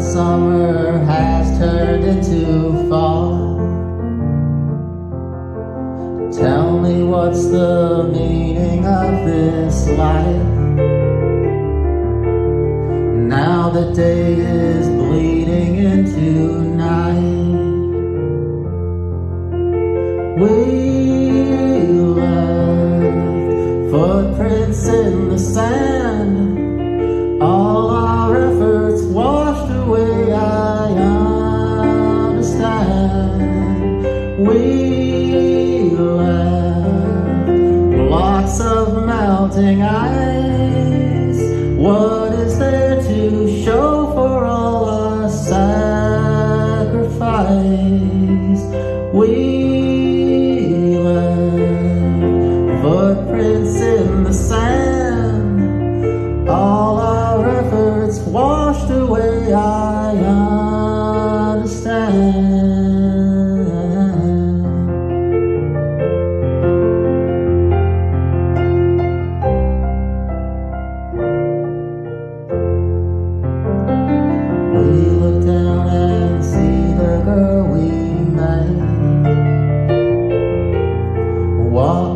summer has turned into fall. Tell me what's the meaning of this life? Now the day is bleeding into night. We left footprints in the sand. We left blocks of melting ice. What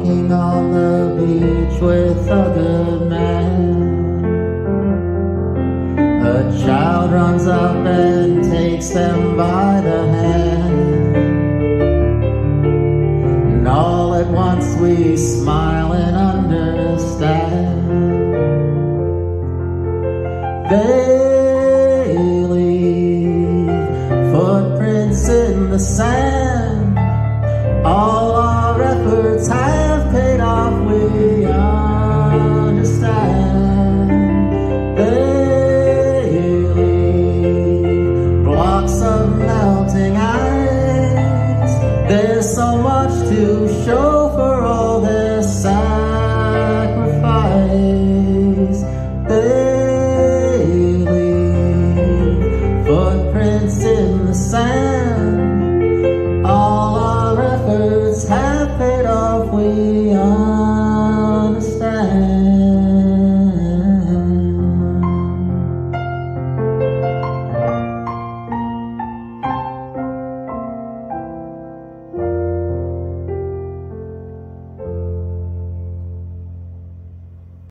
Walking on the beach with good man A child runs up and takes them by the hand. And all at once we smile and understand. They leave footprints in the sand sparkling eyes. There's so much to show.